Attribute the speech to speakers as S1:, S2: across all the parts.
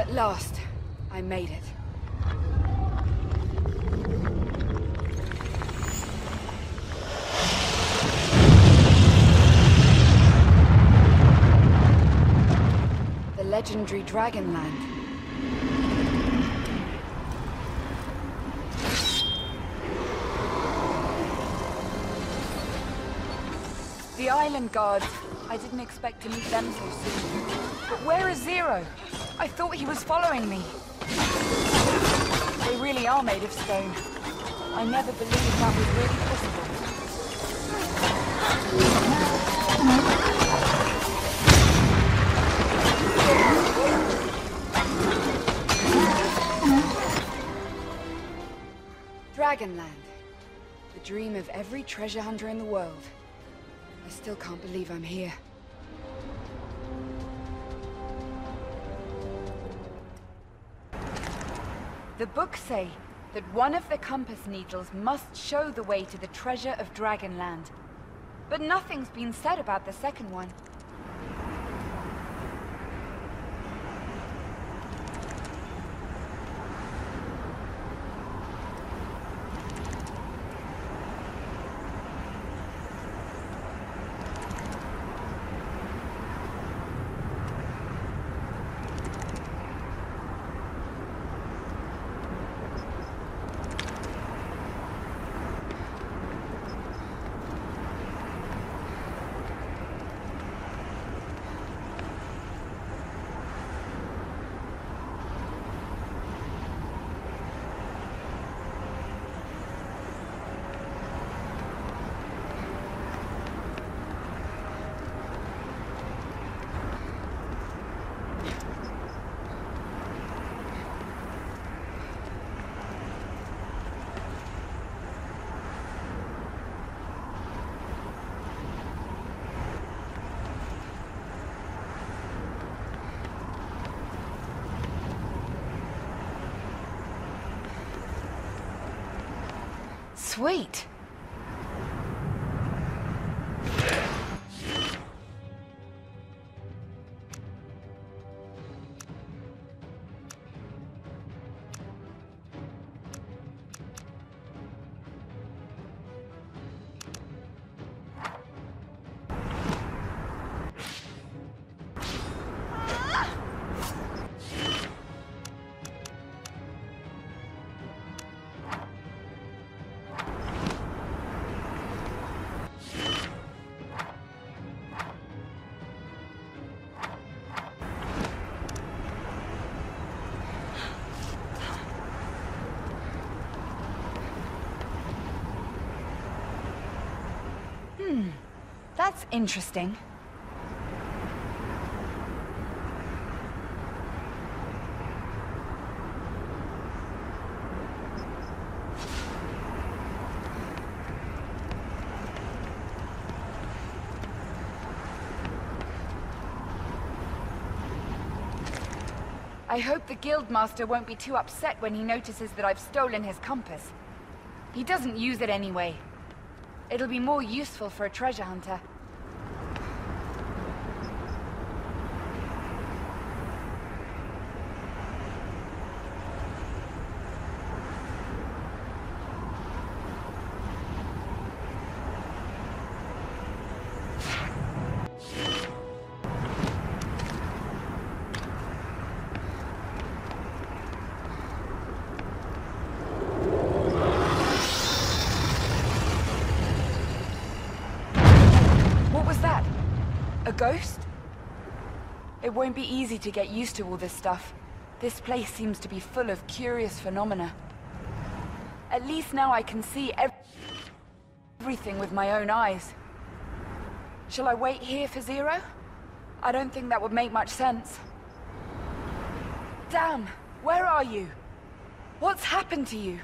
S1: At last, I made it. The legendary Dragonland. The island guards. I didn't expect to meet them so soon. But where is Zero? I thought he was following me. They really are made of stone. I never believed that was really possible. Dragonland. The dream of every treasure hunter in the world. I still can't believe I'm here. The books say that one of the compass needles must show the way to the treasure of Dragonland. But nothing's been said about the second one. Sweet. Hmm. That's interesting. I hope the Guildmaster won't be too upset when he notices that I've stolen his compass. He doesn't use it anyway. It'll be more useful for a treasure hunter. It won't be easy to get used to all this stuff. This place seems to be full of curious phenomena. At least now I can see ev everything with my own eyes. Shall I wait here for Zero? I don't think that would make much sense. Damn! Where are you? What's happened to you?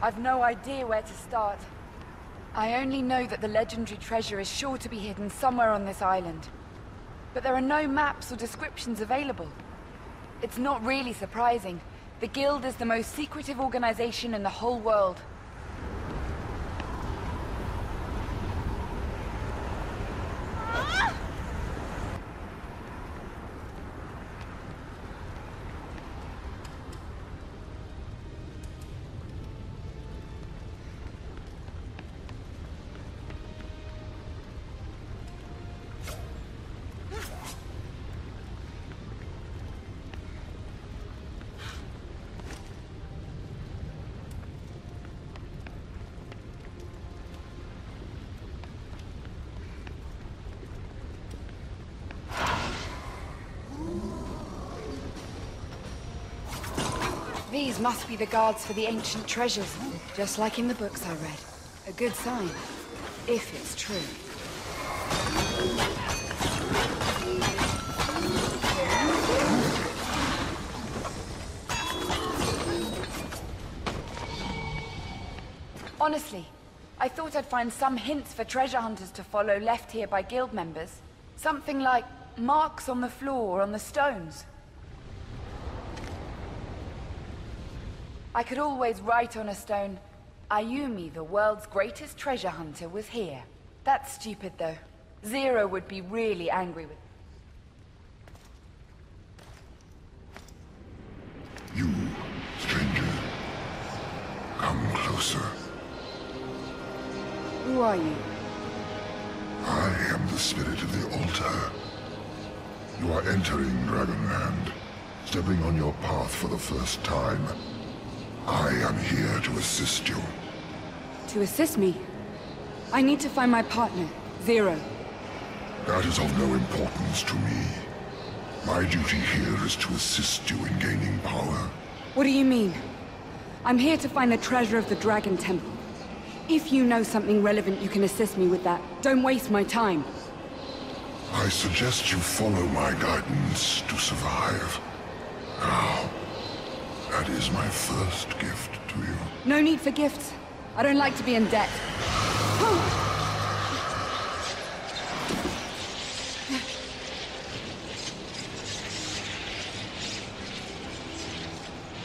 S1: I've no idea where to start. I only know that the legendary treasure is sure to be hidden somewhere on this island. But there are no maps or descriptions available. It's not really surprising. The Guild is the most secretive organization in the whole world. These must be the guards for the ancient treasures, just like in the books I read. A good sign, if it's true. Honestly, I thought I'd find some hints for treasure hunters to follow left here by guild members. Something like marks on the floor or on the stones. I could always write on a stone, Ayumi, the world's greatest treasure hunter, was here. That's stupid, though. Zero would be really angry with
S2: You, stranger. Come closer.
S1: Who are you?
S2: I am the spirit of the altar. You are entering Dragonland, stepping on your path for the first time. I am here to assist you.
S1: To assist me? I need to find my partner, Zero.
S2: That is of no importance to me. My duty here is to assist you in gaining power.
S1: What do you mean? I'm here to find the treasure of the Dragon Temple. If you know something relevant, you can assist me with that. Don't waste my time.
S2: I suggest you follow my guidance to survive. Now, that is my first gift to you.
S1: No need for gifts. I don't like to be in debt.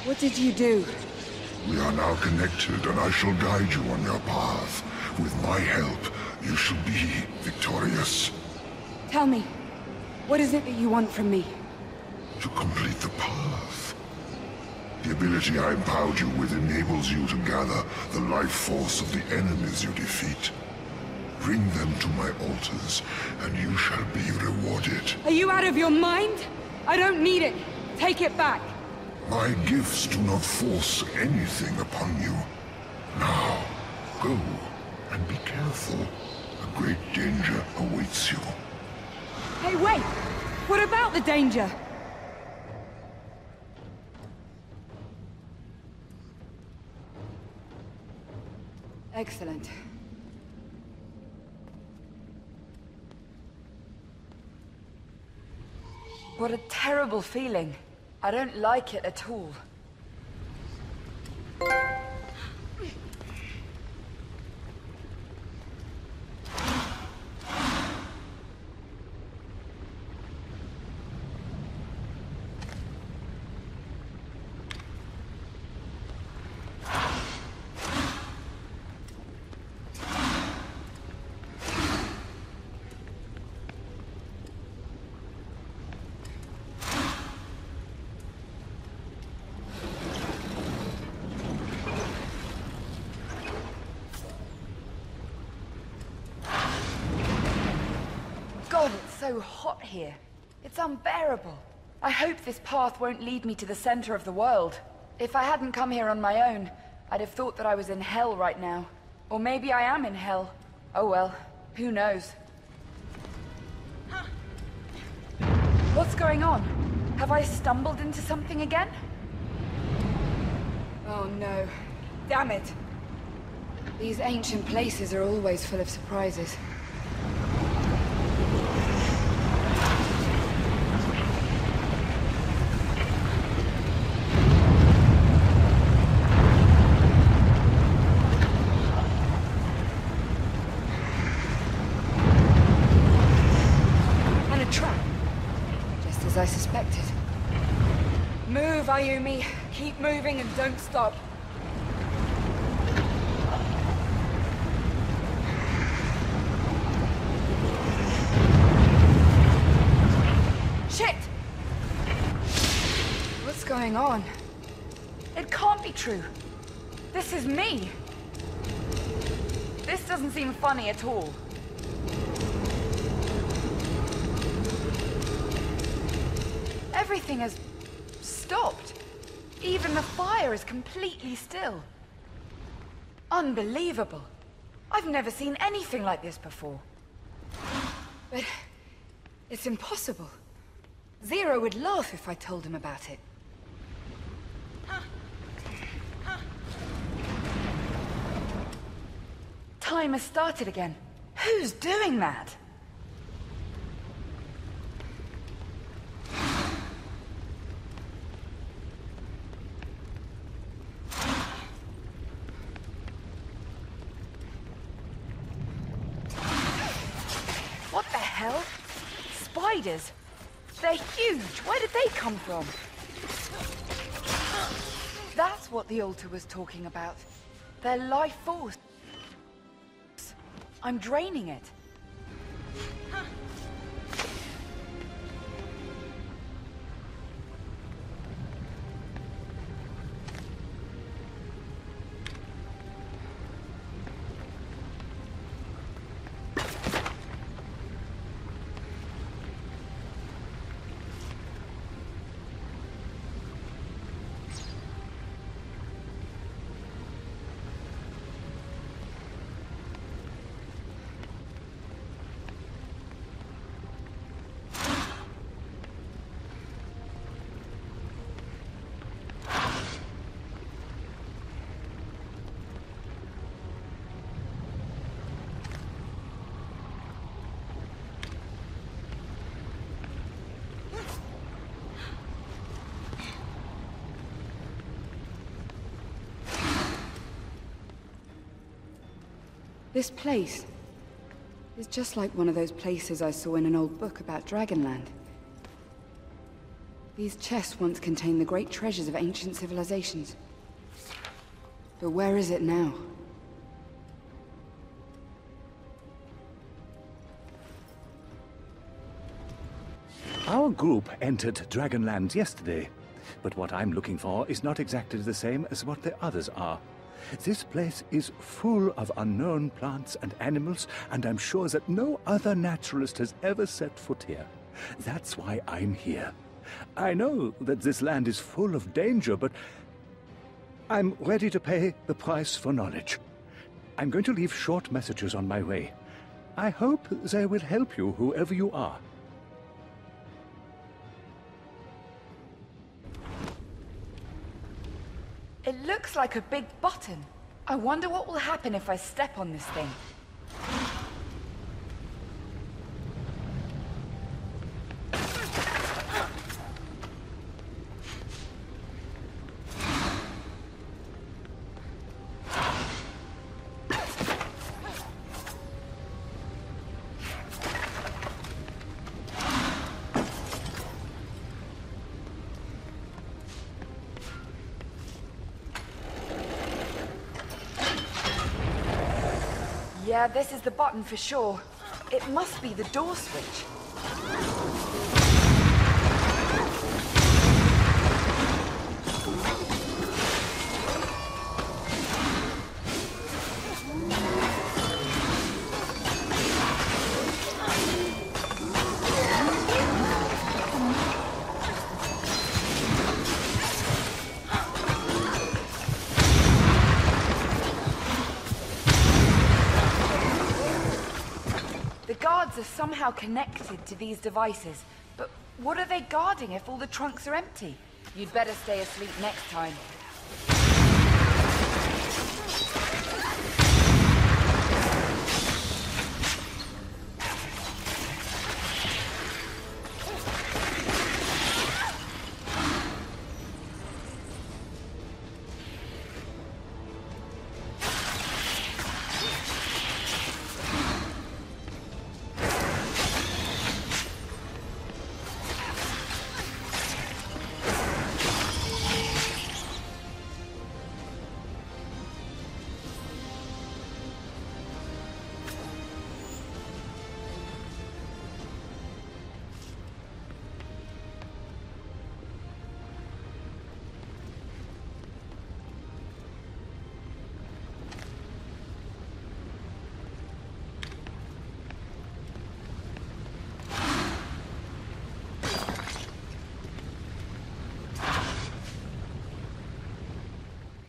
S1: What did you do?
S2: We are now connected, and I shall guide you on your path. With my help, you shall be victorious.
S1: Tell me, what is it that you want from me?
S2: To complete the path. The ability I empowered you with enables you to gather the life force of the enemies you defeat. Bring them to my altars, and you shall be rewarded.
S1: Are you out of your mind? I don't need it. Take it back.
S2: My gifts do not force anything upon you. Now, go, and be careful. A great danger awaits you.
S1: Hey, wait! What about the danger? Excellent. What a terrible feeling. I don't like it at all. So hot here. It's unbearable. I hope this path won't lead me to the center of the world. If I hadn't come here on my own, I'd have thought that I was in hell right now. Or maybe I am in hell. Oh well, who knows? What's going on? Have I stumbled into something again? Oh no. Damn it. These ancient places are always full of surprises. Moving and don't stop. Shit! What's going on? It can't be true. This is me. This doesn't seem funny at all. Everything has stopped. Even the fire is completely still. Unbelievable. I've never seen anything like this before. But it's impossible. Zero would laugh if I told him about it. Time has started again. Who's doing that? What the hell? Spiders? They're huge. Where did they come from? That's what the altar was talking about. Their life force. I'm draining it. This place is just like one of those places I saw in an old book about Dragonland. These chests once contained the great treasures of ancient civilizations. But where is it now?
S3: Our group entered Dragonland yesterday, but what I'm looking for is not exactly the same as what the others are. This place is full of unknown plants and animals, and I'm sure that no other naturalist has ever set foot here. That's why I'm here. I know that this land is full of danger, but I'm ready to pay the price for knowledge. I'm going to leave short messages on my way. I hope they will help you, whoever you are.
S1: It looks like a big button. I wonder what will happen if I step on this thing. This is the button for sure. It must be the door switch. Somehow connected to these devices, but what are they guarding if all the trunks are empty? You'd better stay asleep next time.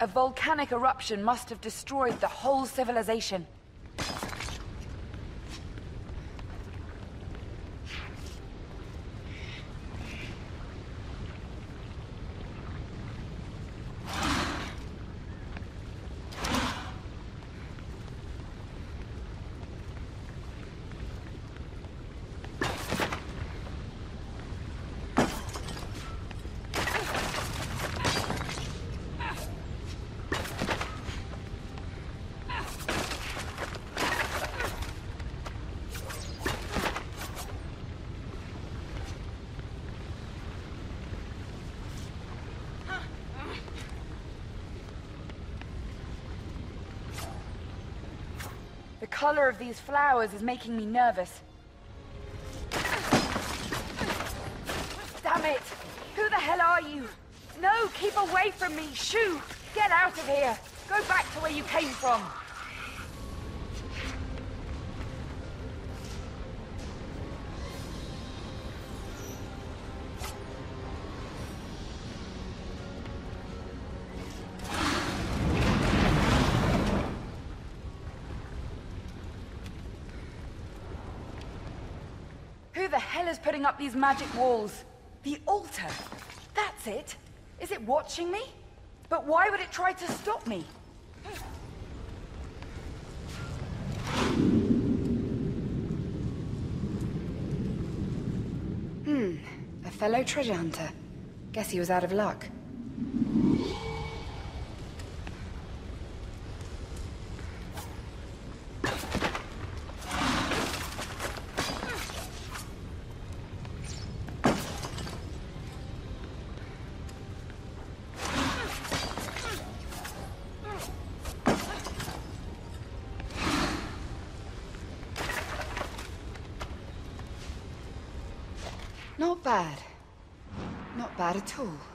S1: A volcanic eruption must have destroyed the whole civilization. Color of these flowers is making me nervous. Damn it! Who the hell are you? No, keep away from me! Shoo! Get out of here! Go back to where you came from! Up these magic walls? The altar! That's it! Is it watching me? But why would it try to stop me? Hmm, a fellow treasure hunter. Guess he was out of luck. Not bad. Not bad at all.